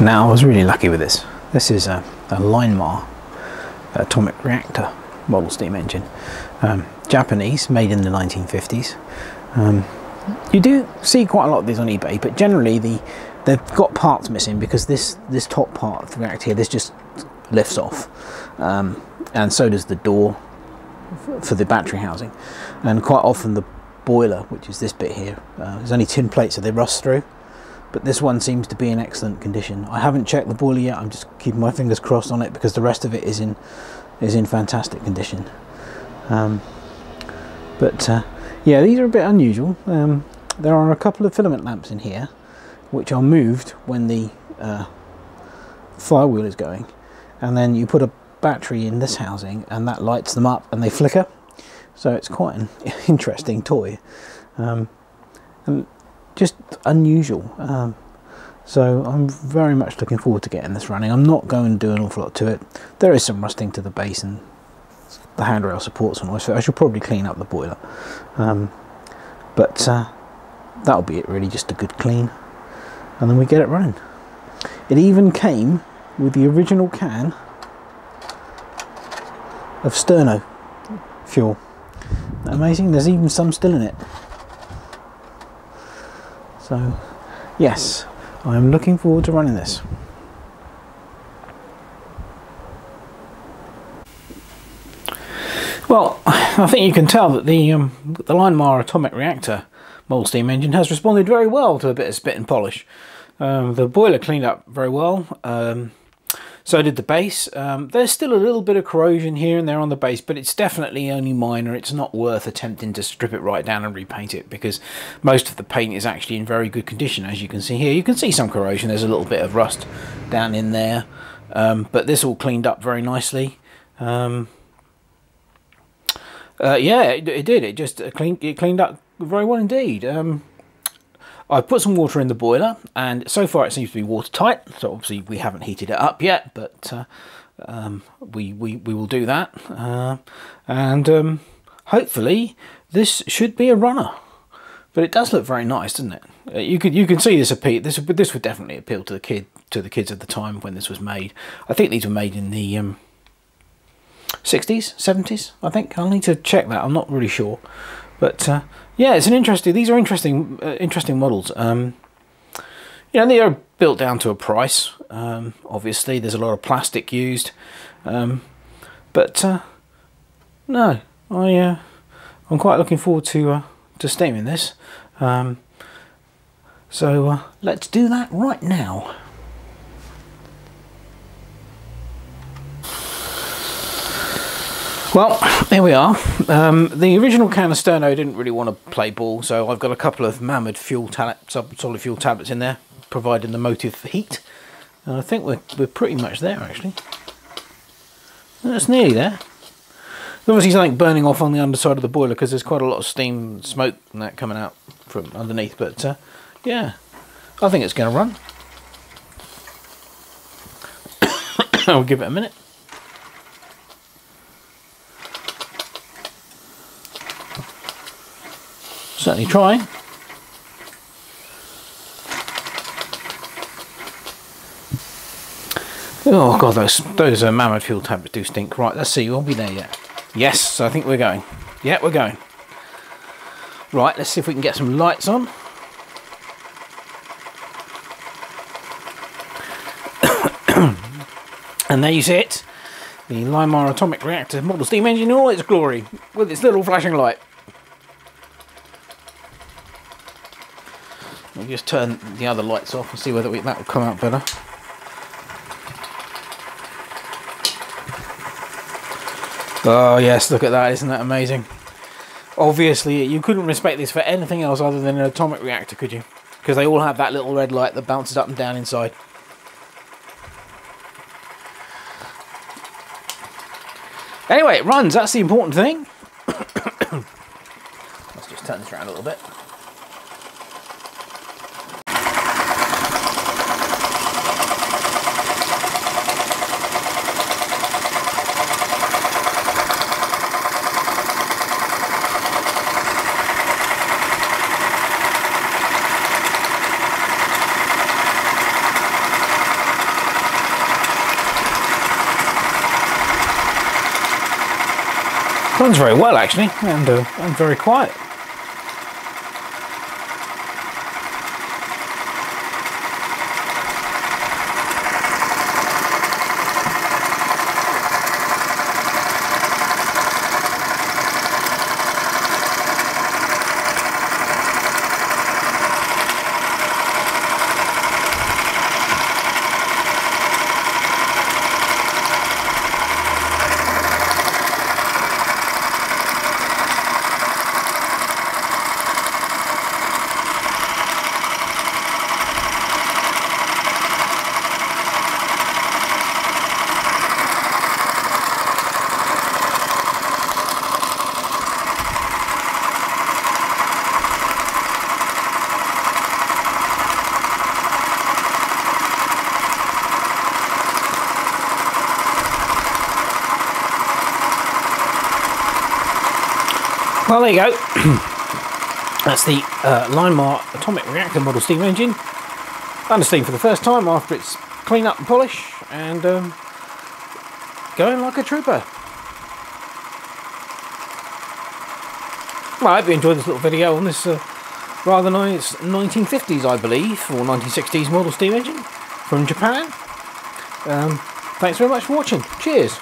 Now I was really lucky with this. This is a, a Linemar atomic reactor model steam engine. Um, Japanese, made in the 1950s. Um, you do see quite a lot of these on eBay, but generally the they've got parts missing because this this top part of the reactor here, this just lifts off, um, and so does the door for the battery housing, and quite often the boiler, which is this bit here, uh, there's only tin plates so they rust through but this one seems to be in excellent condition. I haven't checked the boiler yet. I'm just keeping my fingers crossed on it because the rest of it is in is in fantastic condition. Um, but uh, yeah, these are a bit unusual. Um, there are a couple of filament lamps in here, which are moved when the uh, flywheel is going, and then you put a battery in this housing, and that lights them up, and they flicker. So it's quite an interesting toy. Um, and just unusual. Um, so I'm very much looking forward to getting this running. I'm not going to do an awful lot to it. There is some rusting to the base and the handrail supports and so I should probably clean up the boiler. Um, but uh, that'll be it really, just a good clean. And then we get it running. It even came with the original can of Sterno fuel. Amazing, there's even some still in it. So, yes, I'm looking forward to running this. Well, I think you can tell that the um, the Linemar atomic reactor mold steam engine has responded very well to a bit of spit and polish. Um, the boiler cleaned up very well. Um, so did the base. Um, there's still a little bit of corrosion here and there on the base, but it's definitely only minor. It's not worth attempting to strip it right down and repaint it because most of the paint is actually in very good condition, as you can see here. You can see some corrosion. There's a little bit of rust down in there, um, but this all cleaned up very nicely. Um, uh, yeah, it, it, did. It just cleaned, it cleaned up very well indeed. Um, I put some water in the boiler and so far it seems to be watertight. So obviously we haven't heated it up yet, but uh, um, we, we, we will do that. Uh, and um, hopefully this should be a runner. But it does look very nice, doesn't it? Uh, you could you can see this appeal. This this would definitely appeal to the kid to the kids at the time when this was made. I think these were made in the um, 60s, 70s. I think I'll need to check that. I'm not really sure, but uh, yeah, it's an interesting. These are interesting, uh, interesting models. Um, you know, they are built down to a price. Um, obviously, there's a lot of plastic used, um, but uh, no, I uh, I'm quite looking forward to uh, to steaming this. Um, so uh, let's do that right now. Well, here we are. Um, the original can of didn't really want to play ball, so I've got a couple of Mammoth fuel solid fuel tablets in there, providing the motive for heat. And I think we're, we're pretty much there, actually. That's nearly there. Obviously something burning off on the underside of the boiler because there's quite a lot of steam, smoke and that coming out from underneath. But uh, yeah, I think it's going to run. I'll give it a minute. Certainly try. Oh god, those those uh, mammoth fuel tablets do stink. Right, let's see, we'll be there yet. Yes, I think we're going. Yeah, we're going. Right, let's see if we can get some lights on. and there you see it. The Linemar Atomic Reactor model steam engine in all its glory, with its little flashing light. We'll just turn the other lights off and see whether we, that will come out better. Oh yes, look at that, isn't that amazing? Obviously, you couldn't respect this for anything else other than an atomic reactor, could you? Because they all have that little red light that bounces up and down inside. Anyway, it runs, that's the important thing. Let's just turn this around a little bit. Runs very well actually, and, uh, and very quiet. Well, there you go. That's the uh, Linemar Atomic Reactor model steam engine. Under steam for the first time after its clean up and polish and um, going like a trooper. Well, I hope you enjoyed this little video on this uh, rather nice 1950s, I believe, or 1960s model steam engine from Japan. Um, thanks very much for watching. Cheers.